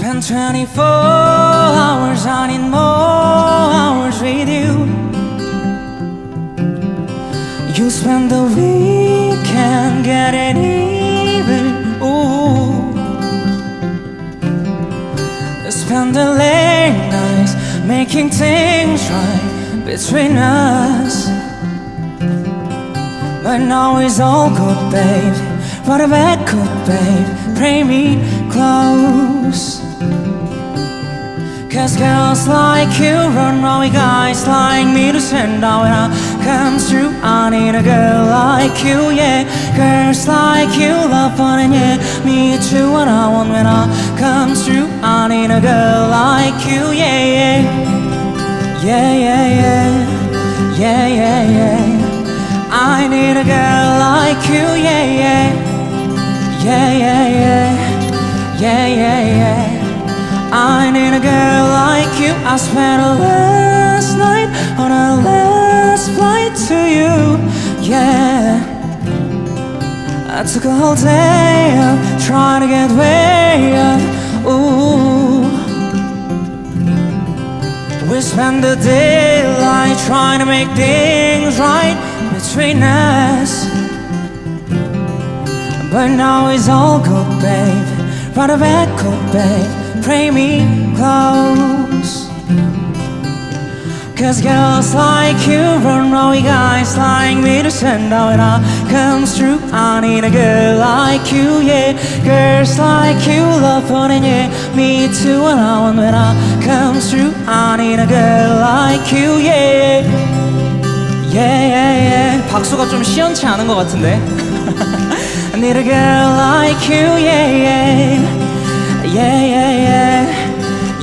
And 24 hours, I need more hours with you. You spend the weekend getting even. Ooh. Spend the late nights making things right between us. But now it's all good, babe. What a bad good, babe. Bring me close. Cause girls like you run away guys like me to send out When I come through. I need a girl like you, yeah. Girls like you love fun and yeah. Me too what I want when I come through. I need a girl like you, yeah Yeah, yeah, yeah Yeah, yeah, yeah, yeah. I need a girl like you, yeah, yeah. Yeah, yeah, yeah. Yeah, yeah, yeah. I need a girl like you. I spent a last night on a last flight to you. Yeah. I took a whole day up trying to get way up. Ooh. We spent the daylight trying to make things right between us. But now it's all good, babe. A back, good, babe pray me close Cause girls like you run away guys like me to send out when I comes through I need a girl like you, yeah Girls like you love and yeah Me too when I want when I comes through I need a girl like you, yeah Yeah, yeah, yeah 박수가 좀 시원치 않은 것 같은데 I need a girl like you, yeah, yeah yeah, yeah,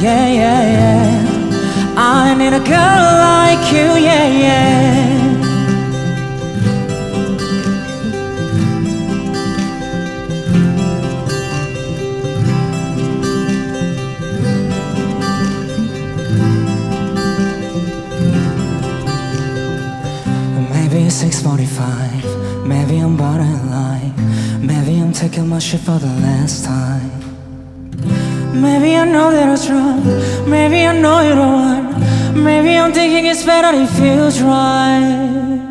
yeah, yeah, yeah. I need a girl like you, yeah, yeah. Maybe it's 6.45 Maybe I'm borderline Maybe I'm taking my shit for the last time Maybe I know that I was wrong Maybe I know you don't want Maybe I'm thinking it's better if you try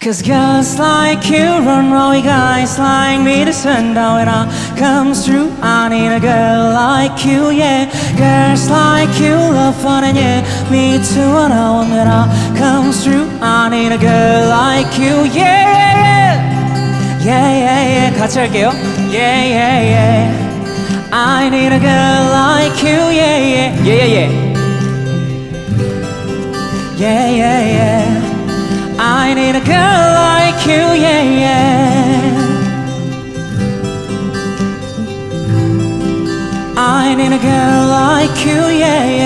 Cause girls like you run away guys like me to sundown when I comes through I need a girl like you, yeah Girls like you love fun and yeah Me too when I want when I comes through I need a girl like you, yeah Yeah, yeah, yeah 같이 할게요 Yeah, yeah, yeah I need a girl like you, yeah, yeah, yeah, yeah, yeah, yeah, yeah, yeah. I need a girl like you, yeah, yeah. I need a girl like you, yeah, yeah.